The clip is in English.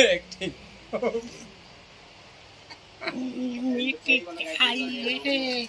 acting. खाइए